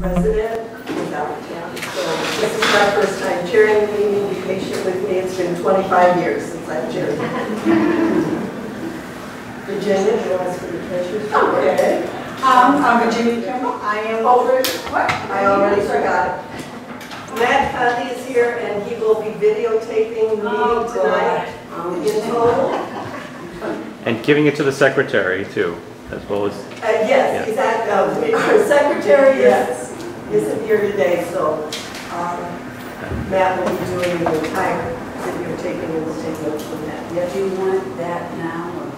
president is out of town, so this is my first time chairing the meeting. Be patient with me, it's been 25 years since I've chaired. Virginia, do you want us to the treasurer's? Okay. Um, I'm Virginia Kimball. I am over, what? I already forgot. Matt Conley is here, and he will be videotaping the Oh, meeting tonight God. in total. And giving it to the secretary too, as well as, Uh, Yes, he's at, uh, our secretary is, isn't here today, so um, Matt will be doing the entire videotaping and we'll take notes from that. Yes, Do you want that now or?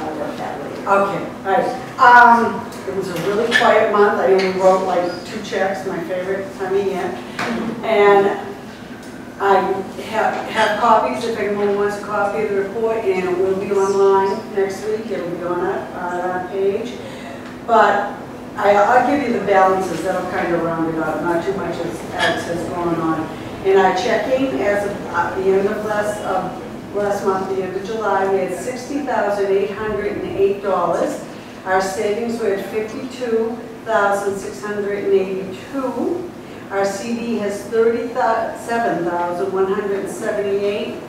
I'll work that later. Okay, all right. Um, it was a really quiet month. I only wrote like two checks, my favorite time of year. And I have, have copies if anyone wants a copy of the report, and it will be online next week. It will be on our, our page. But I, I'll give you the balances that I've kind of rounded up, not too much as has gone on. And our checking as of uh, the end of last, uh, last month, the end of July, we had $60,808. Our savings were at 52682 our CD has thirty-seven thousand one hundred and seventy-eight.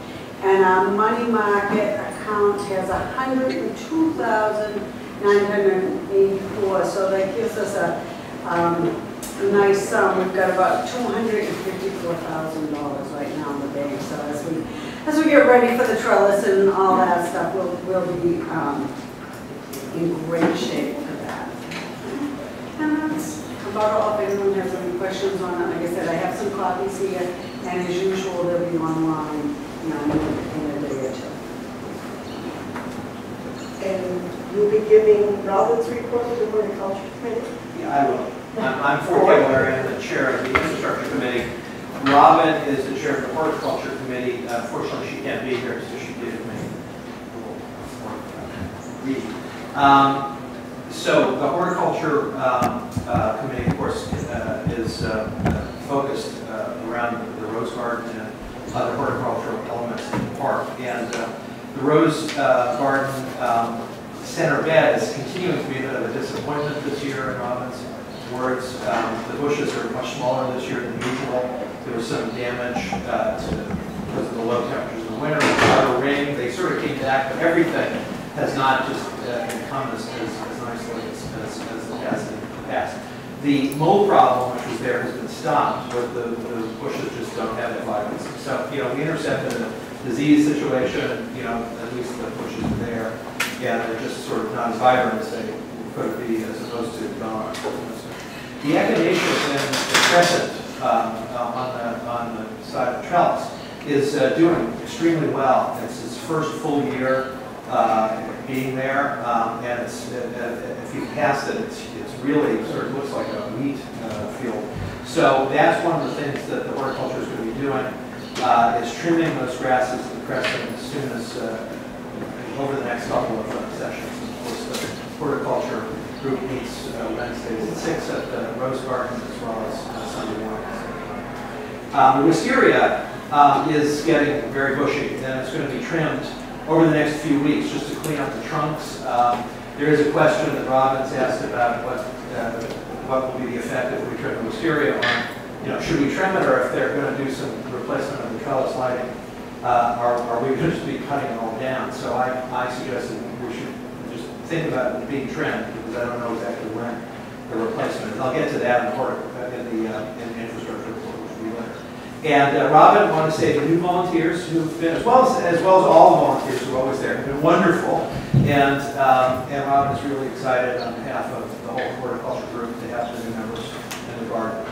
And our money market account has hundred and two thousand nine hundred and eighty-four. So that gives us a, um, nice sum. We've got about two hundred and fifty-four thousand dollars right now in the bank. So as we, as we get ready for the trellis and all that stuff, we'll, we'll be, um, in great shape for that. And that's about all. If anyone has any questions on it, like I said, I have some copies here, and as usual, they'll be online, you know, in in a day or two. And you'll be giving Robin's report to the horticulture committee? Yeah, I will. I'm I'm Ford Taylor, I'm the chair of the infrastructure committee. Robin is the chair of the horticulture committee. Unfortunately, she can't be here, so she gave me a little read. Um, So the horticulture um, uh, committee, of course, uh, is uh, focused uh, around the rose garden and other horticultural elements in the park. And uh, the rose garden um, center bed is continuing to be a bit of a disappointment this year in Robin's words. Um, The bushes are much smaller this year than usual. There was some damage to, because of the low temperatures in the winter, lot rain. They sort of came back, but everything has not just uh, come as, as as the mold problem, which was there, has been stopped, but the, the bushes just don't have the vibrancy. So, you know, we intercepted a disease situation, you know, at least the bushes are there. Yeah, they're just sort of not as vibrant as they could be as opposed to dawn. The echinaceas in the crescent um, on the, on the side of the trellis is uh, doing extremely well. It's its first full year uh, being there, um, and it's, uh, uh, if you pass it, it's, it's really sort of looks like a wheat uh, field. So that's one of the things that the horticulture is going to be doing, uh, is trimming those grasses the crescent as soon as, uh, over the next couple of uh, sessions. Of course, the horticulture group meets uh, Wednesdays at six at the Rose Garden as well as Sunday mornings. Um, The wisteria um, is getting very bushy and it's going to be trimmed over the next few weeks just to clean up the trunks. Um, There is a question that Robin's asked about what, uh, what will be the effect if we trim the wisteria on, you know, should we trim it or if they're going to do some replacement of the trellis lighting, uh, are, are we going to just be cutting it all down? So I, I suggested we should just think about it being trimmed because I don't know exactly when the replacement is. I'll get to that in the, uh, in the, uh, in the infrastructure report, which will be later. And uh, Robin, want to say the new volunteers who've been, as well as, as well as all the volunteers who are always there, have been wonderful. And, um, and Robin is really excited on behalf of the whole horticulture group to have the new members in the garden.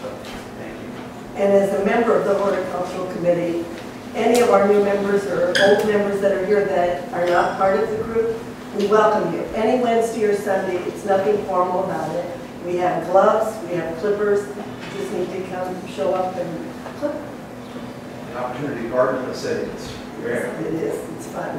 So, thank you. And as a member of the horticultural committee, any of our new members or old members that are here that are not part of the group, we welcome you. Any Wednesday or Sunday, it's nothing formal about it. We have gloves, we have clippers, just need to come, show up and opportunity to garden in the city, it's rare. It is, it's fun.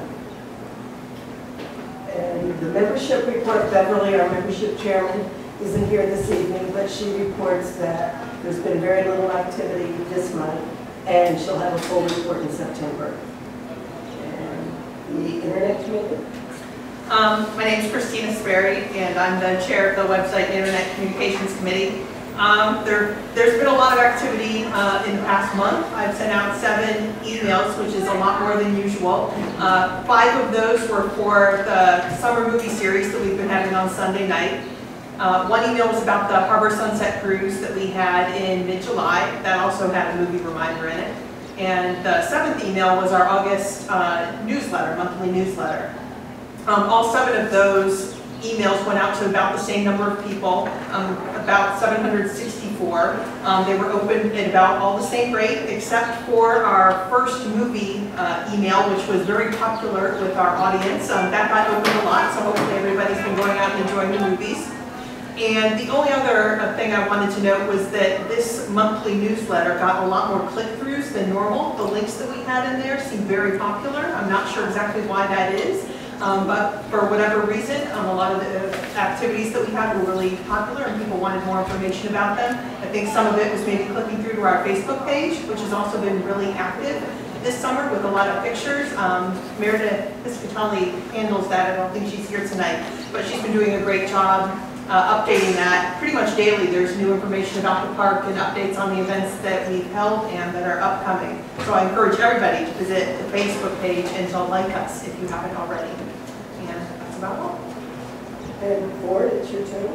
And the membership report, Beverly, our membership chairman, isn't here this evening, but she reports that there's been very little activity this month, and she'll have a full report in September. And the internet committee, Um, My name is Christina Sperry, and I'm the chair of the Website Internet Communications Committee. Um, There, there's been a lot of activity uh, in the past month. I've sent out seven emails, which is a lot more than usual. Uh, Five of those were for the summer movie series that we've been having on Sunday night. Uh, One email was about the Harbor Sunset Cruise that we had in mid-July. That also had a movie reminder in it. And the seventh email was our August uh, newsletter, monthly newsletter. Um, All seven of those emails went out to about the same number of people, um, about 764. Um, They were opened at about all the same rate, except for our first movie uh, email, which was very popular with our audience. Um, That got opened a lot, so hopefully everybody's been going out and enjoying the movies. And the only other uh, thing I wanted to note was that this monthly newsletter got a lot more click-throughs than normal. The links that we had in there seemed very popular. I'm not sure exactly why that is, um, but for whatever reason, um, a lot of the activities that we had were really popular and people wanted more information about them. I think some of it was maybe clicking through to our Facebook page, which has also been really active this summer with a lot of pictures. Um, Meredith Piscatelli handles that. I don't think she's here tonight, but she's been doing a great job uh, updating that. Pretty much daily, there's new information about the park and updates on the events that we've held and that are upcoming. So I encourage everybody to visit the Facebook page and to like us if you haven't already. And Ford, it's your turn.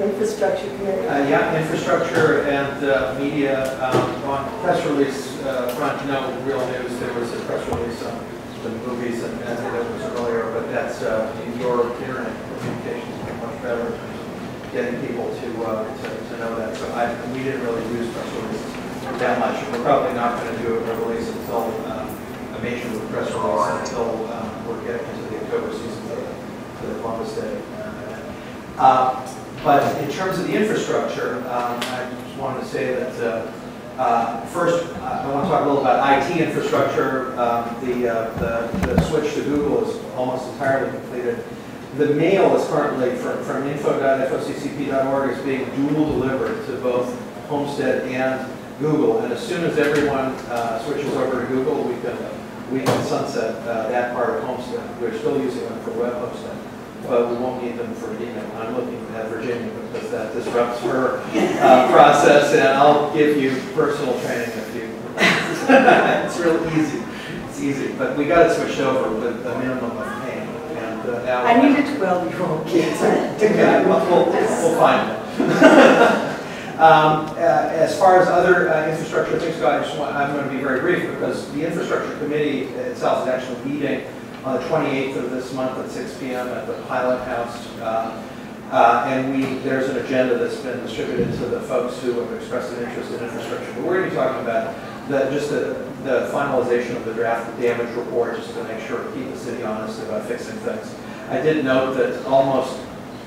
Infrastructure Committee. Uh, Yeah, infrastructure and uh, media, um, on press release uh, front, no real news. There was a press release on the movies and and that was earlier, but that's, uh, your internet communications much better in getting people to, uh, to to know that. So I, we didn't really use press releases that much. We're probably not going to do a release until, um, a major press release until um, we're getting into the October season for the for the Columbus Day. uh, uh, But in terms of the infrastructure, um, I just wanted to say that, uh, uh, first, I want to talk a little about IT infrastructure. Um, The, uh, the the switch to Google is almost entirely completed. The mail is currently, from from info.foccp.org, is being dual delivered to both Homestead and Google. And as soon as everyone uh, switches over to Google, we can, we can sunset uh, that part of Homestead. We're still using them for web hosting but we won't need them for email. I'm looking at Virginia because that disrupts her uh, process, and I'll give you personal training if you. It's real easy, it's easy, but we got it switched over with a minimum of pain, and uh, now. I need a 12-year-old kid. Okay, well, we'll, we'll find it. Um, uh, As far as other uh, infrastructure things go, I just want, I'm going to be very brief because the infrastructure committee itself is actually meeting on the 28th of this month at 6 PM at the Pilot House. Uh, uh, And we, there's an agenda that's been distributed to the folks who have expressed an interest in infrastructure. But we're going to be talking about the, just the, the finalization of the draft damage report, just to make sure, keep the city honest about fixing things. I did note that almost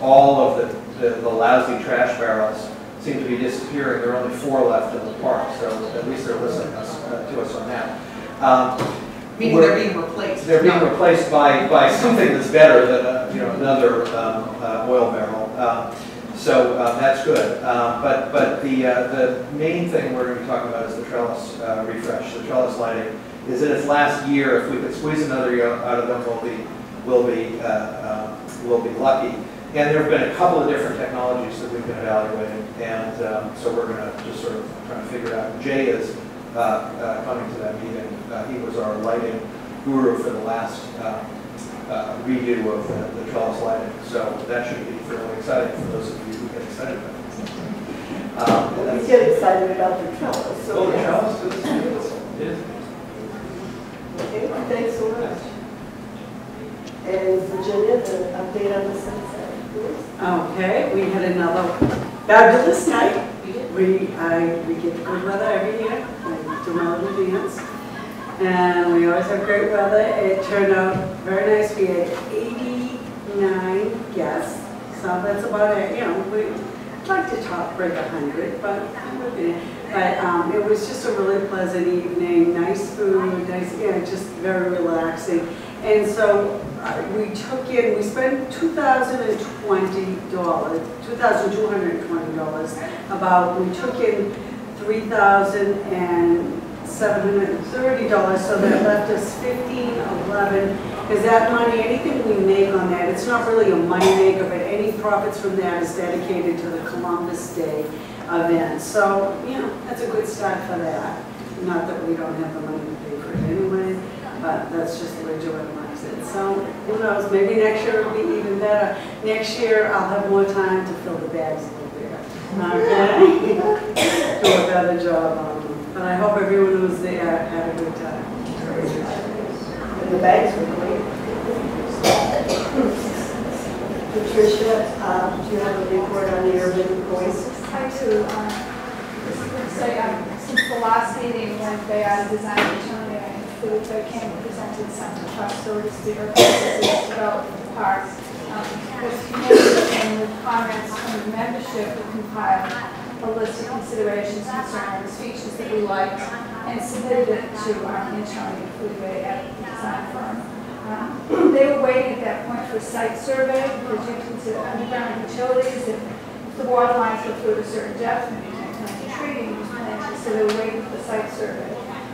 all of the, the the lousy trash barrels seem to be disappearing. There are only four left in the park, so at least they're listening us, uh, to us on that. Um, Meaning they're being replaced. they're being replaced by, by something that's better than, uh, you know, another um, uh, oil barrel. Um, So uh, that's good. Um, But, but the, uh, the main thing we're going to be talking about is the trellis uh, refresh. The trellis lighting is in its last year. If we could squeeze another year out of them, we'll be, we'll be, uh, um, we'll be lucky. And there have been a couple of different technologies that we've been evaluating, and um, so we're going to just sort of try to figure out. Jay is coming to that meeting. Uh, He was our lighting guru for the last uh, uh, redo of the the trellis lighting. So that should be fairly exciting for those of you who get excited about it. Um, and We get excited about the trellis, so. Oh, the yes. trellis is, it is. Okay, thanks so much. And Virginia, the update on the sunset, please. Okay, we had another fabulous night. We, I, we get good weather every year, like Demolition Dance. And we always have great weather. It turned out very nice. We had 89 guests. So that's about it, you know, we I'd like to top break 100, but, but um, it was just a really pleasant evening, nice food, nice, know, just very relaxing. And so uh, we took in, we spent $2,020, $2,220 about, we took in $3,730, so that left us 1511 Because that money, anything we make on that, it's not really a money maker, but any profits from that is dedicated to the Columbus Day event. So, you know, that's a good start for that. Not that we don't have the money to pay for it anyway, but that's just the way Joanne likes it. So, who knows, maybe next year it'll be even better. Next year, I'll have more time to fill the bags a little bit. Okay? Do a better job on them. But I hope everyone who was there had a good time. And the bags were great. Patricia, um, do you have a report on the Urban Oasis? Hi to, um, say, um, since the last meeting, when they are and they came and presented some stories to the urban business development parks. Um, This committee, and with comments from the membership, we compiled a list of considerations concerning the features that we liked and submitted it to our intern foodway at the design firm. Um, They were waiting at that point for a site survey, because you consider underground utilities, if the water lines go through a certain depth, and you can't plant so they were waiting for the site survey.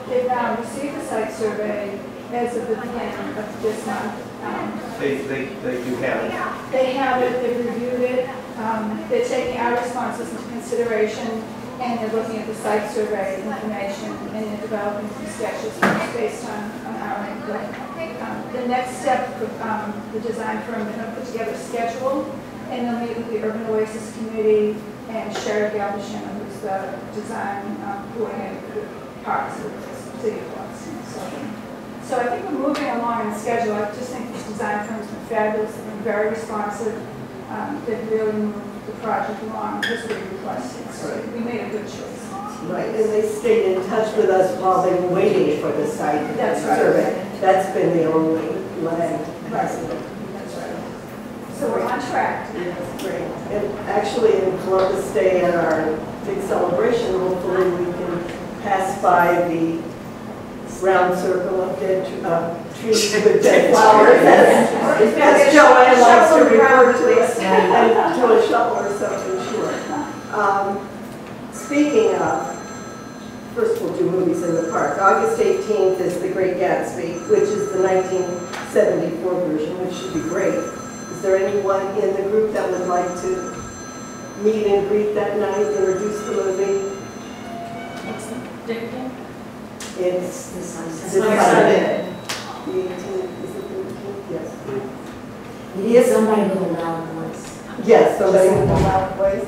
They've now received the site survey as of the beginning of this month. Um, They, they, they do have it. They have it, they've reviewed it, um, they're taking our responses into consideration, and they're looking at the site survey information, and they're developing some sketches based on, on our input. Um, The next step, um, the design firm, they're gonna put together a schedule, and they'll meet with the Urban Oasis Committee and Sherry Galveston, who's the design um, coordinator for the parks of the city. So, so I think we're moving along in schedule. I just think this design firm's been fabulous, they've been very responsive. Um, They've really moved the project along as we requested, so we made a good choice. Right, and they stayed in touch with us while they were waiting for the site That's right. survey. That's been the only lag. That's right. So we're on track. Yes, great. And actually, in Columbus Day at our big celebration, hopefully we can pass by the round circle of dead, uh, trees with dead flowers. As as Joanne likes to refer to it, and do a shovel or something, sure. Um, Speaking of, first we'll do movies in the park. August 18th is The Great Gatsby, which is the 1974 version, which should be great. Is there anyone in the group that would like to meet and greet that night, and introduce the movie? It's Sunday. Sunday. the 18th, is it the 18th? Yes. You need somebody with a loud voice. Yes, somebody with a loud voice.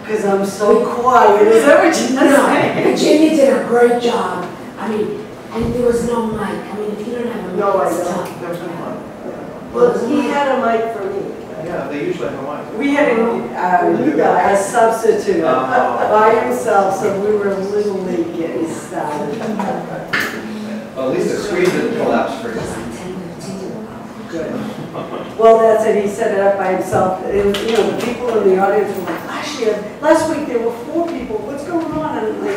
Because I'm so quiet, is that what you're No? Jimmy did a great job. I mean, and there was no mic. I mean, if you don't have a mic, No, I don't. There's no one. Well, he had a mic for. Yeah, they usually have a mic. We had a, You uh, a substitute Oh. by himself, so we were a little late getting started. Well, at least the screen didn't collapse for you. Good. Well, that's it, he set it up by himself. It was, you know, the people in the audience were like, last year, last week there were four people, what's going on? And like,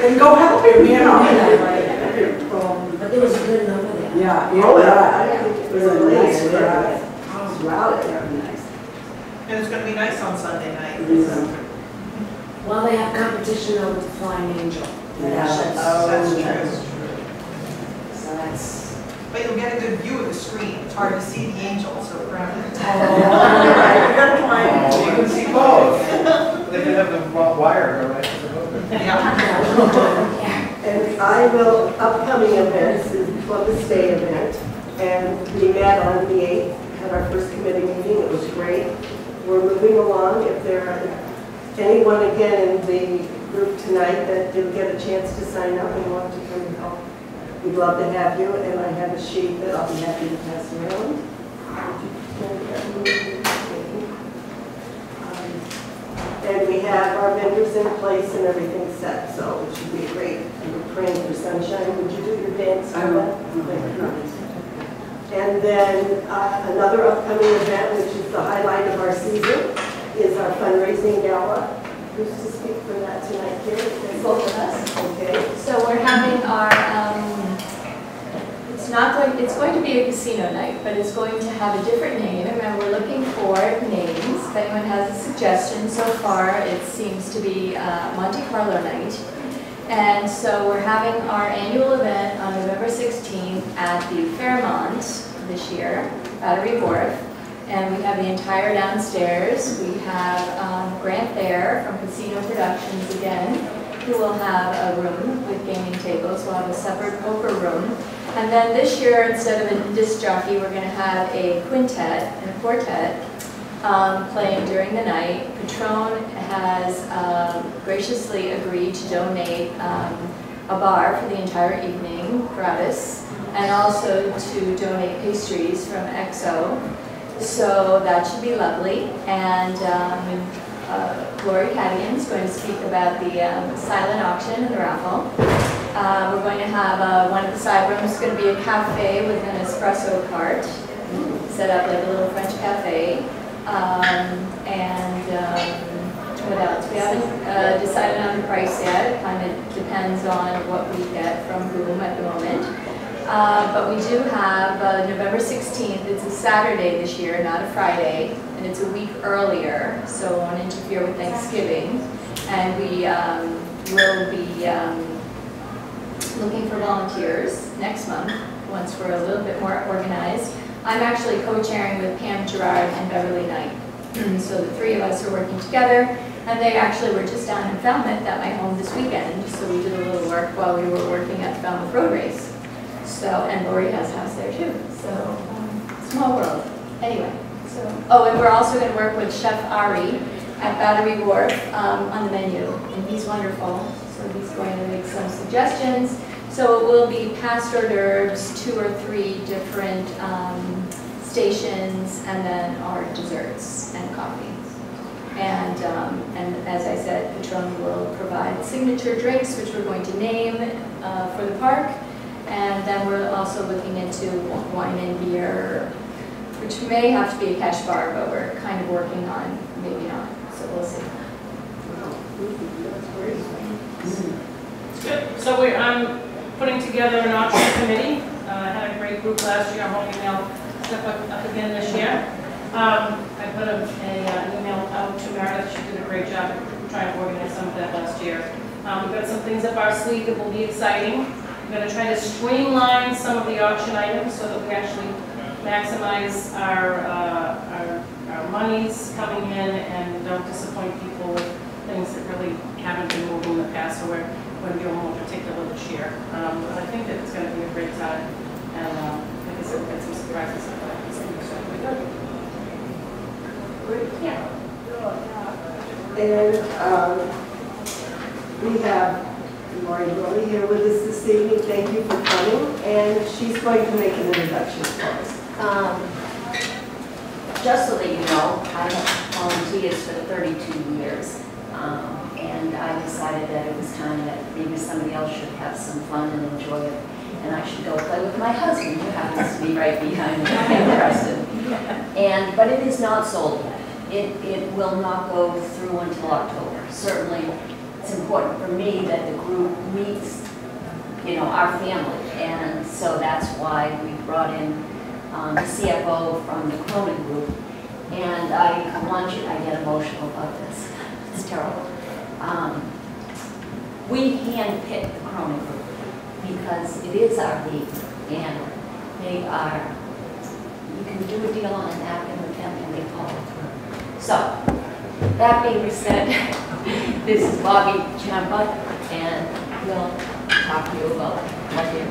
then go help him, you know? Um, But there was a good number there. Yeah, Oh, yeah. yeah, I think it was a nice crowd. crowd. It was rowdy. And it's gonna be nice on Sunday night. Mm-hmm. Well, they have competition over the Flying Angel. Yeah. That's- Oh, That's that's true. So that's. But you'll get a good view of the screen. It's hard to see the angels around oh, it. Right, we gotta find- Oh, You can see both. They can have the wire right to the boat. Yeah. And I will, upcoming events is Columbus Day event, and we met on the 8th, had our first committee meeting, it was great. We're moving along, if there are anyone again in the group tonight that didn't get a chance to sign up and want to come and help, we'd love to have you, and I have a sheet that I'll be happy to pass around. Um, And we have our vendors in place and everything set, so it should be great. And We're praying for sunshine. Would you do your dance? I will. And then uh, another upcoming event, which is the highlight of our season, is our fundraising gala. Who's to speak for that tonight, Carrie? Both of us. Okay. So we're having our, um, it's not going, it's going to be a casino night, but it's going to have a different name, and we're looking for names. If anyone has a suggestion, so far, it seems to be uh, Monte Carlo night. And so we're having our annual event on November 16th at the Fairmont this year, Battery Wharf. And we have the entire downstairs. We have um, Grant there from Casino Productions again, who will have a room with gaming tables. We'll have a separate poker room. And then this year, instead of a disc jockey, we're going to have a quintet and a quartet um, playing during the night. Patron has um, graciously agreed to donate um, a bar for the entire evening, gratis, and also to donate pastries from EXO. So that should be lovely. And um, uh, Lori Cadigan is going to speak about the um, silent auction and the raffle. Uh, We're going to have, uh, one of the side rooms is going to be a cafe with an espresso cart, set up like a little French cafe. Um, And um, what else? We haven't uh, decided on the price yet. It kind of depends on what we get from whom at the moment. Uh, But we do have uh, November 16th, it's a Saturday this year, not a Friday, and it's a week earlier, so it won't interfere with Thanksgiving. And we um, will be um, looking for volunteers next month, once we're a little bit more organized. I'm actually co-chairing with Pam Gerard and Beverly Knight. So the three of us are working together, and they actually were just down in Falmouth at my home this weekend, so we did a little work while we were working at the Falmouth Road Race. So, and Lori has a house there too, so, um, small world. Anyway, so, oh, and we're also gonna work with Chef Ari at Battery Wharf, um, on the menu, and he's wonderful. So he's going to make some suggestions. So it will be past hors d'oeuvres, two or three different, um, stations, and then our desserts and coffee. And, um, and as I said, Patron will provide signature drinks, which we're going to name, uh, for the park. And then we're also looking into wine and beer, which may have to be a cash bar, but we're kind of working on, maybe not, so we'll see. Wow. That's Good, so we're, I'm putting together an auction committee. Uh, I had a great group last year, I'm hoping they'll step up up again this year. Um, I put a, a uh, email out to Meredith, she did a great job trying to organize some of that last year. Um, we've got some things up our sleeve that will be exciting. We're gonna try to streamline some of the auction items so that we actually maximize our, uh, our, our monies coming in and don't disappoint people with things that really haven't been moving in the past, so we're, we're doing more particular this year. Um, but I think that it's gonna be a great time, and, um, like I said, we've got some surprises that I can see, so it'll be good. Yeah. And um, we have Lori Lilly here with us this evening. Thank you for coming, and she's going to make an introduction for us. Um, Just so that you know, I have volunteers for 32 years, um, and I decided that it was time that maybe somebody else should have some fun and enjoy it, and I should go play with my husband, who happens to be right behind me Preston. And, but it is not sold yet. It, it will not go through until October. Certainly, it's important for me that the group meets, you know, our family, and so that's why we brought in um, the CFO from the Cronin Group. And I want you, I get emotional about this, it's terrible. Um, We handpicked the Cronin Group because it is our league, and they are, you can do a deal on a napkin with them and they follow through. So, that being said, this is Bobby Champa, and we'll talk to you about what they're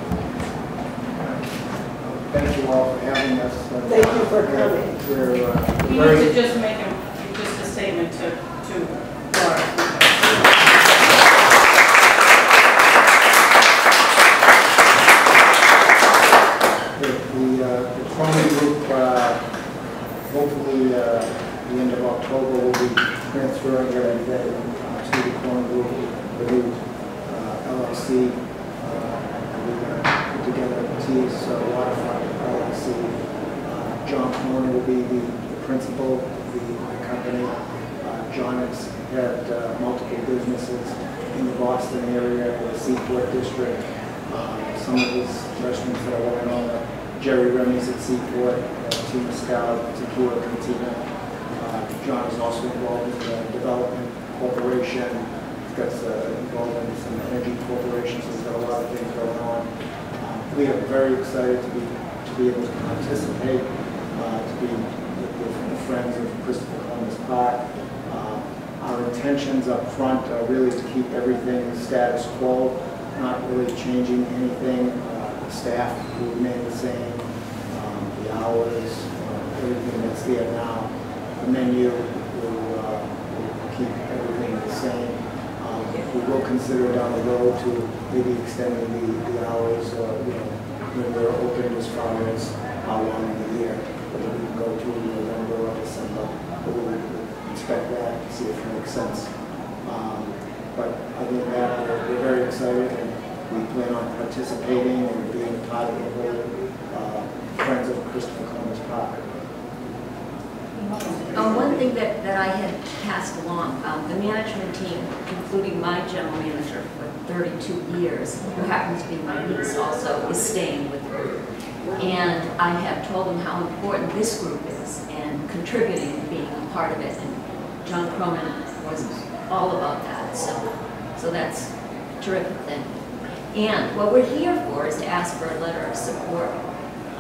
Thank you all for having us. Uh, Thank you for coming. We're uh, We need to just make a, just a statement to, to Laura. The, the, uh, the Cronin Group, uh, hopefully, uh, the end of October, will be transferring their investment uh, to the Cronin Group, the new uh, LLC. Uh, We're going to put together a Tia's uh, Waterfront LLC. Uh, John Cronin will be the the principal of the the company. Uh, John has had uh, multiple businesses in the Boston area, in the Seaport District. Uh, Some of his restaurants that are well known are Jerry at Seaport, uh, Temazcal, Tequila Cantina. Uh, John is also involved in the Development Corporation. He's got uh, involved in some energy corporations, he's got a lot of things going on. Uh, We are very excited to be to be able to participate, uh, to be with with the Friends of Christopher Columbus Park. Uh, Our intentions up front are really to keep everything status quo, not really changing anything. The Staff will remain the same, um, hours, uh, everything that's there now. The menu will uh, will keep everything the same. Um, We will consider down the road to maybe extending the the hours, or, you know, when we're open as far as how long in the year, whether we can go to November or December. But we'll inspect that, see if it makes sense. Um, But other than that, we're very excited, and we plan on participating and being part of the whole uh, Christopher Columbus Park. Um, one thing that, that I had passed along, um, the management team, including my general manager for 32 years, who happens to be my niece also, is staying with the group. And I have told them how important this group is and contributing and being a part of it. And John Cronin was all about that, so, so that's a terrific thing. And what we're here for is to ask for a letter of support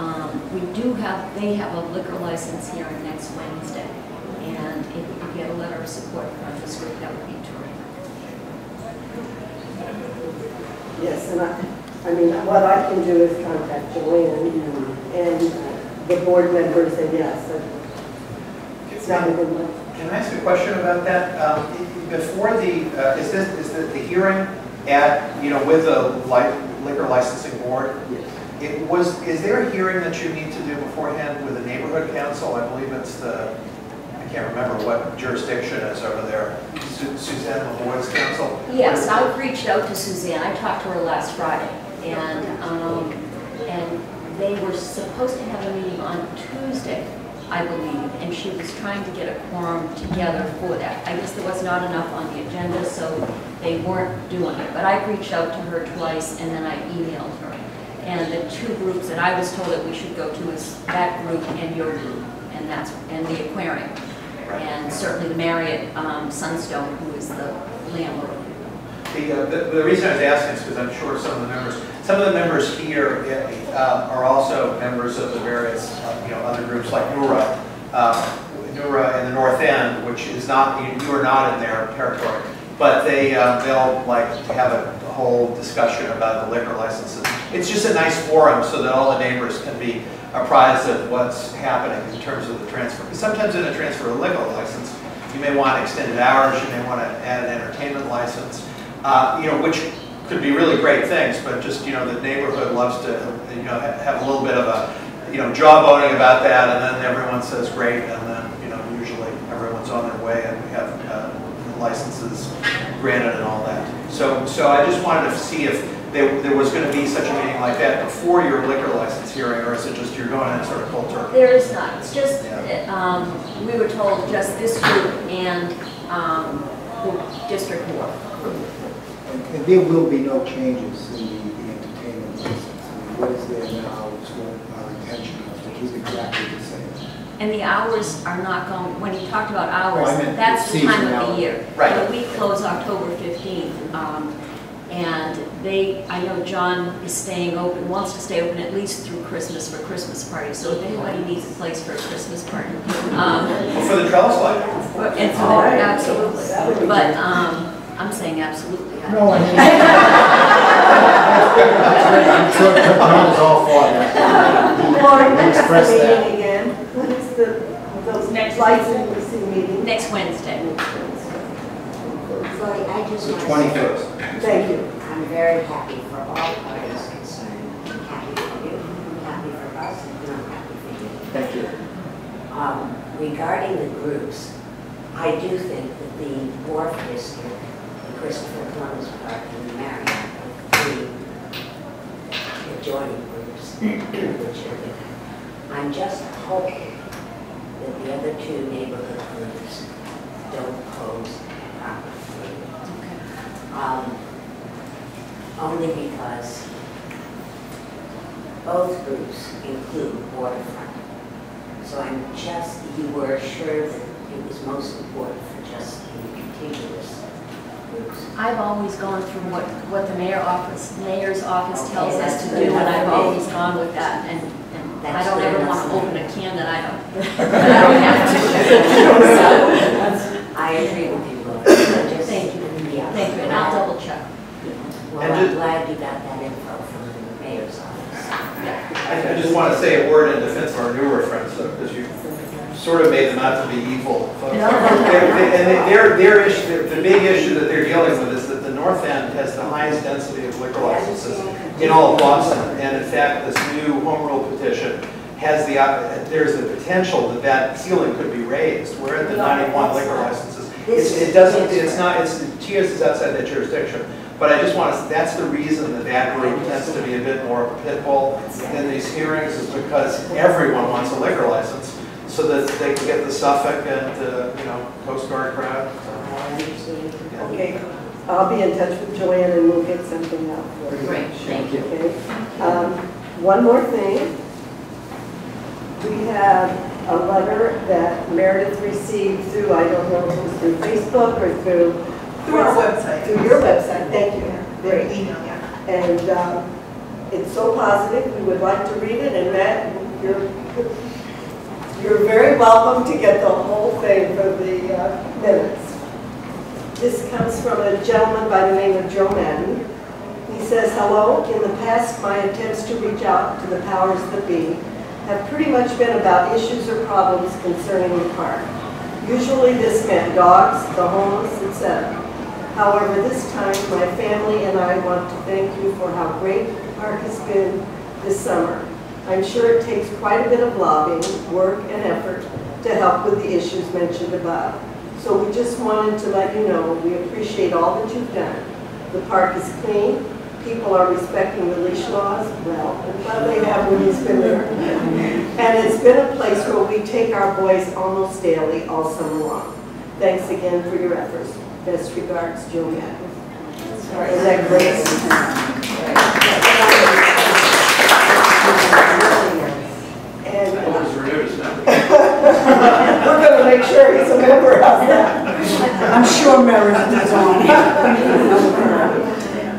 um, We do have, they have a liquor license here next Wednesday, and if we could get a letter of support from this group, that would be terrific. Yes, and I, I mean, what I can do is contact Joanne and the board members, and yes, it's not a good one. Can I ask a question about that? Um, Before the, uh, is this, is the the hearing at, you know, with the li- liquor licensing board? Yes. It was, is there a hearing that you need to do beforehand with the neighborhood council? I believe it's the, I can't remember what jurisdiction is over there. Su- Suzanne LaVoy's council? Yes, I've reached out to Suzanne, I talked to her last Friday, and, um, and they were supposed to have a meeting on Tuesday, I believe, and she was trying to get a quorum together for that. I guess there was not enough on the agenda, so they weren't doing it, but I reached out to her twice, and then I emailed her. And the two groups that I was told that we should go to is that group and your group, and that's, and the aquarium. And certainly the Marriott um, Sunstone, who is the landlord. The, uh, the the reason I was asking is because I'm sure some of the members, some of the members here uh, are also members of the various, uh, you know, other groups like NEWRA, uh, NEWRA in the North End, which is not, you you are not in their territory, but they, uh, they'll like have a whole discussion about the liquor licenses. It's just a nice forum so that all the neighbors can be apprised of what's happening in terms of the transfer. Because sometimes in a transfer of liquor license, you may want extended hours, you may want to add an entertainment license, uh, you know, which could be really great things, but just, you know, the neighborhood loves to, you know, have a little bit of a, you know, jawboning about that, and then everyone says, great, and then, you know, usually everyone's on their way, and we have uh, licenses granted and all that. So, so I just wanted to see if there, there was going to be such a meeting like that before your liquor license hearing, or is it just you're going in sort of cold turkey? There is not, it's just, Yeah. um, we were told just this group and um, the district board. And and there will be no changes in the the entertainment license. I mean, What is there now is what our intention is to keep exactly the same. And the hours are not going, when he talked about Oh, hours, I meant that's the time of seasonality. the year. Right. The week closed October 15th, um, and they, I know John is staying open, wants to stay open at least through Christmas for Christmas parties. So if anybody needs a place for a Christmas party, um, Well, for the trellis lighting. But- And so, All right. absolutely, That would be but, um, I'm saying absolutely. No, I mean. I'm sure John is all for that. Lauren, He when's the meeting again? When is the, those Next licensing meeting? Next Wednesday. Sorry, I just The want to say, 21st. Thank you. Very happy for all parties concerned. I'm happy for you, I'm happy for us, and I'm happy for you. Thank you. Um, Regarding the groups, I do think that the Wharf District, the Christopher Columbus Park, and the Marriott, are the adjoining groups, which are good. I'm just hoping that the other two neighborhood groups don't pose a problem for you. Um, Only because both groups include waterfront. So I'm just, you were sure that it was most important for just the contiguous groups. I've always gone through what, what the mayor office, mayor's office tells us to do, and I've always gone with that, and, and That's I don't good ever enough want to open a can that I don't, that I don't have to. I agree with you, Laura. I just- Thank you. Yeah. Thank you, and I'll. Well, And I'm ju- glad you got that info from the mayor's office. I, I just want to say a word in defense of our newer friends, though, because you sort of made them out to be evil folks. No. They're- they- And their, their issue, the big issue that they're dealing with is that the north end has the highest density of liquor licenses in all of Boston. And in fact, this new home rule petition has the, there's the potential that that ceiling could be raised. We're at the 91 liquor licenses. It's- It doesn't, it's not, it's, Tia's is outside that jurisdiction. But I just want to, that's the reason that that group tends to be a bit more of a pit bull in these hearings is because everyone wants a liquor license so that they can get the Suffolk and, uh, you know, Coast Guard crowd. I. Okay, I'll be in touch with Joanne and we'll get something out for you. Great, thank you. Okay. Um, One more thing. We have a letter that Meredith received through, I don't know if it was through Facebook or through. Through our website. Through your website, thank you. Their email, yeah. And um, it's so positive, we would like to read it, and Matt, you're, you're very welcome to get the whole thing for the uh, minutes. This comes from a gentleman by the name of Joe Madden. He says, "Hello, in the past, my attempts to reach out to the powers that be have pretty much been about issues or problems concerning the park. Usually this meant dogs, the homeless, etc. However, this time, my family and I want to thank you for how great the park has been this summer. I'm sure it takes quite a bit of lobbying, work, and effort to help with the issues mentioned above. So we just wanted to let you know, we appreciate all that you've done. The park is clean, people are respecting the leash laws, well, well, they have when he's been there. And it's been a place where we take our boys almost daily, all summer long. Thanks again for your efforts. Best regards, Joe Madden. Isn't that great? And That was renewed, we're gonna make sure he's a member of that. I'm sure Meredith is on it.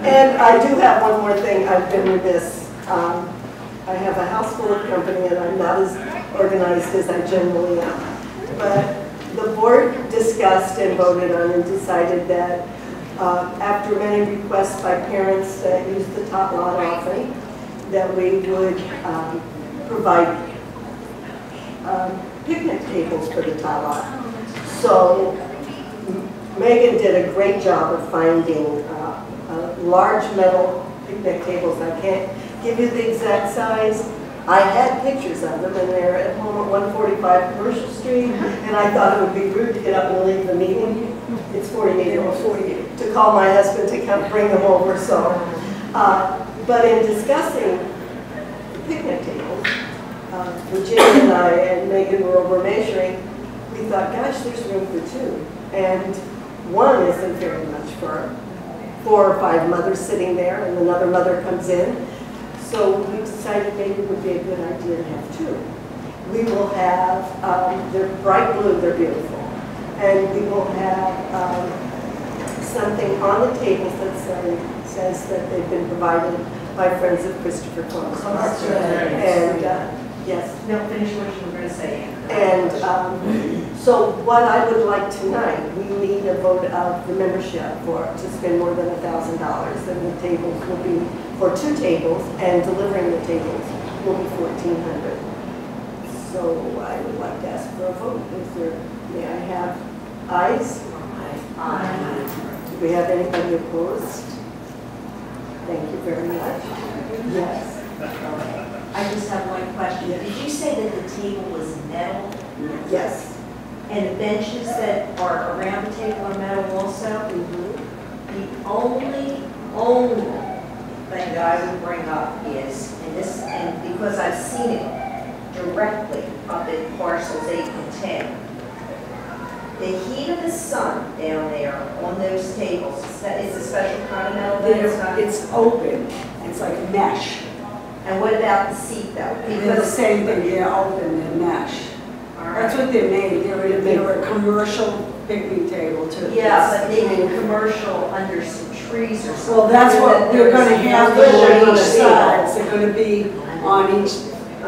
And I do have one more thing, I've been remiss. Um, I have a house full of company and I'm not as organized as I generally am. But the board discussed and voted on and decided that uh, after many requests by parents that use the top lot often, that we would um, provide um, picnic tables for the top lot. So Megan did a great job of finding uh, uh, large metal picnic tables. I can't give you the exact size. I had pictures of them, and they're at home at 145 Commercial Street, and I thought it would be rude to get up and leave the meeting. It's 48 or 48, to call my husband to come bring them over, so. uh, But in discussing the picnic tables, uh, Virginia and I and Megan were over measuring, we thought, gosh, there's room for two. And one isn't very much for four or five mothers sitting there, and another mother comes in. So we decided maybe it would be a good idea to have two. We will have, um, they're bright blue, they're beautiful. And we will have um, something on the tables that say, says that they've been provided by Friends of Christopher Columbus. Park. And, uh, yes, No, finish what you were going to say. and um, so what I would like tonight, we need a vote of the membership for, to spend more than a thousand dollars. And the tables will be, for two tables, and delivering the tables will be fourteen hundred. So I would like to ask for a vote. Is there, may I have ayes? Aye. Do we have anybody opposed? Thank you very much. Yes. I just have one question. Did you say that the table was metal Yes. and the benches that are around the table are metal also? Mhm. The only, only thing that I would bring up is, and this, and because I've seen it directly up in parcels eight and ten, the heat of the sun down there on those tables, is that, is a special kind of it's not? It's open, it's like mesh. And what about the seat though? They're the Because, same thing, they're open, they're mesh. all That's right. what they're made, they're, a- they're a commercial picnic table too. Yeah, but maybe commercial under some trees or something. Well, that's what, they're gonna have them on each no- side, they're gonna be on each,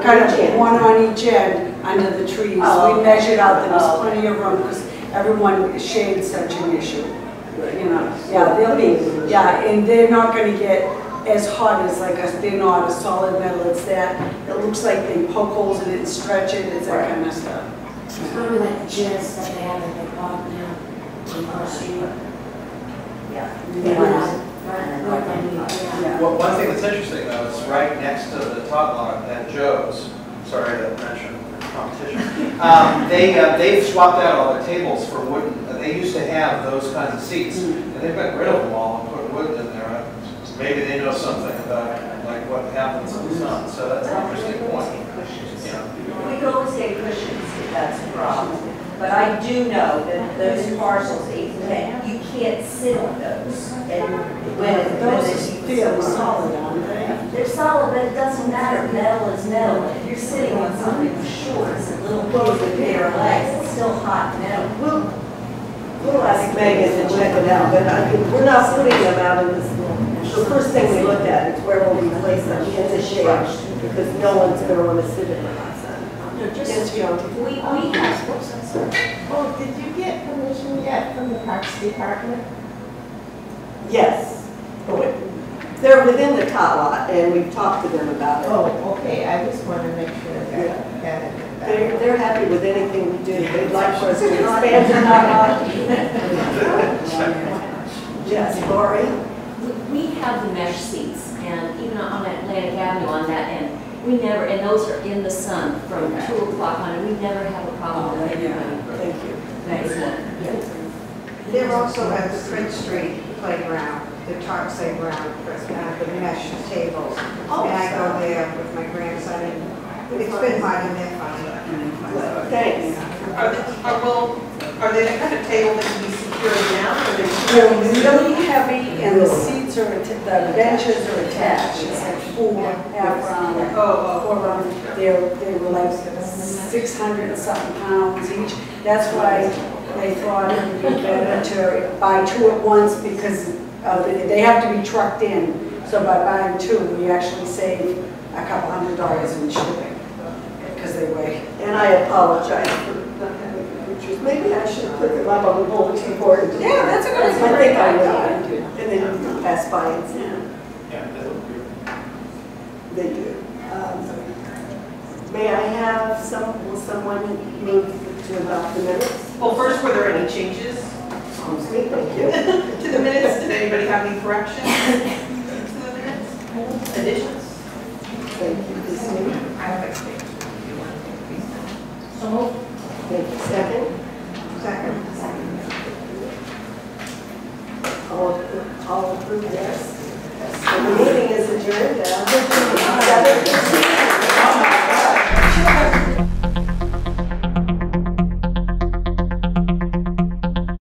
kind of end. one on each end under the trees. Oh, We measured out, there was Oh. plenty of room, because everyone shaded such an issue. You know, yeah, they'll be, yeah, and they're not gonna get as hot as like a, they're not a solid metal, it's that, it looks like they poke holes in it and stretch it, it's that kind of stuff. Remember that jizz that they have in the park now, Yeah. Well, one thing that's interesting though, is right next to the tot lot at Joe's, sorry to mention competition. Um, They, uh, they've swapped out all their tables for wooden, uh, they used to have those kinds of seats, and they've got rid of them all and put wood in there. Uh, Maybe they know something about like what happens in the sun, so that's an interesting point. Yeah. We can always say cushions if that's a problem. But I do know that those parcels, eight to you can't sit on those. And when, Those it's feel solid? They're solid, but it doesn't matter, metal is metal. If you're sitting on something with shorts and little kids with bare legs, it's still hot metal. We'll, we'll ask Megan to check it out, but I mean, we're not putting them out in this, the first thing we look at is where will we place them in the shade, because no one's gonna wanna sit in the hot sun. Yes, just, Joan. we, we have, what's that, sorry? Oh, did you get permission yet from the Parks Department? Yes, but wait, they're within the tot lot, and we've talked to them about it. Oh, okay, I just want to make sure that, that. They're, they're happy with anything we do, they'd like for us to expand the tot lot. Yes, Lori? We- We have the mesh seats, and even on Atlantic Avenue on that end, we never, and those are in the sun from two o'clock on, and we never have a problem with anybody. Thank you. Thanks. They're also at the Prince Street playground, the tarp playground, uh, the mesh tables. Oh, And I go there with my grandson, and it's been hot and they're fine. Thanks. Are they, are, well, are they the kind of table that can be secured down, or they? They're really heavy and the seats are, the benches are attached, it's like four, half round. Oh, Four round, they're, they were like six hundred and something pounds each. That's why they thought it would be better to buy two at once because uh, they they have to be trucked in. So by buying two, we actually save a couple hundred dollars in shipping because they weigh. And I apologize for not having the pictures. Maybe I should put them up on the bulletin board. Yeah, that's a good idea. I think I will. And then pass by and see. Yeah, that would be. They do. Um, May I have some, will someone move to adopt the minutes? Well, first, were there any changes Excuse me, thank you. to the minutes? Did anybody have any corrections to the minutes? Additions? Thank you, Christine. I have a So moved. Thank you, second. Second. All, all approve, yes. So the meeting is adjourned.